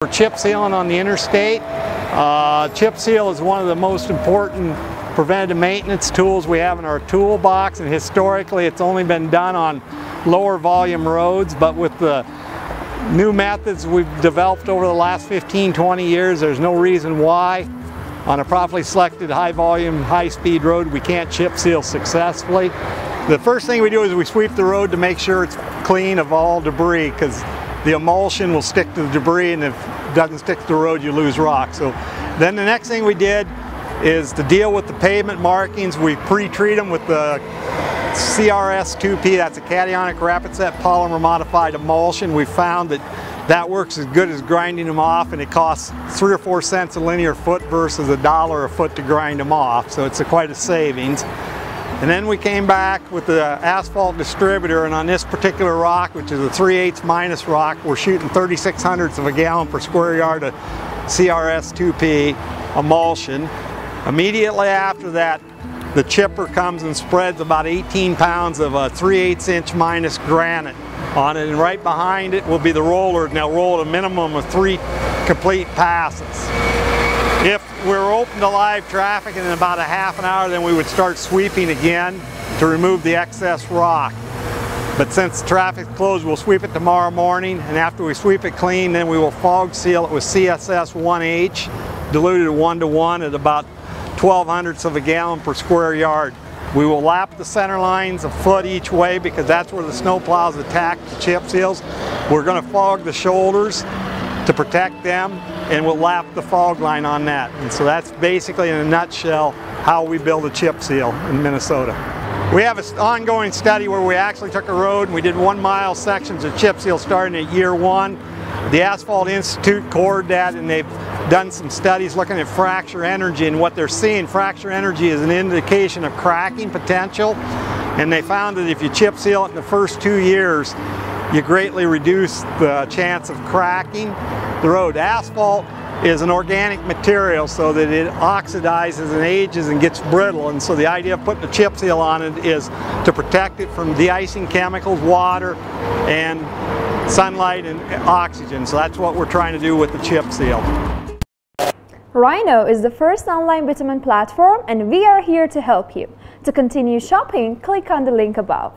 For chip sealing on the interstate, uh, chip seal is one of the most important preventative maintenance tools we have in our toolbox and historically it's only been done on lower volume roads but with the new methods we've developed over the last 15 20 years there's no reason why on a properly selected high volume high speed road we can't chip seal successfully. The first thing we do is we sweep the road to make sure it's clean of all debris because the emulsion will stick to the debris and if it doesn't stick to the road you lose rock. So then the next thing we did is to deal with the pavement markings. We pre-treat them with the CRS2P, that's a cationic rapid set polymer modified emulsion. We found that that works as good as grinding them off and it costs three or four cents a linear foot versus a dollar a foot to grind them off. So it's a quite a savings. And then we came back with the asphalt distributor and on this particular rock, which is a 3 8 minus rock, we're shooting 36 hundredths of a gallon per square yard of CRS2P emulsion. Immediately after that, the chipper comes and spreads about 18 pounds of a 3 8 inch minus granite on it and right behind it will be the roller Now roll at a minimum of three complete passes. If we're open to live traffic in about a half an hour, then we would start sweeping again to remove the excess rock. But since traffic's closed, we'll sweep it tomorrow morning, and after we sweep it clean, then we will fog seal it with CSS 1H, diluted one to one at about 12 hundredths of a gallon per square yard. We will lap the center lines a foot each way because that's where the snow plows attack the chip seals. We're going to fog the shoulders to protect them and we'll lap the fog line on that. And so that's basically in a nutshell how we build a chip seal in Minnesota. We have an ongoing study where we actually took a road and we did one mile sections of chip seal starting at year one. The Asphalt Institute cored that and they've done some studies looking at fracture energy and what they're seeing, fracture energy is an indication of cracking potential and they found that if you chip seal it in the first two years, you greatly reduce the chance of cracking the road. Asphalt is an organic material so that it oxidizes and ages and gets brittle and so the idea of putting a chip seal on it is to protect it from de-icing chemicals, water and sunlight and oxygen. So that's what we're trying to do with the chip seal. Rhino is the first online bitumen platform and we are here to help you. To continue shopping, click on the link above.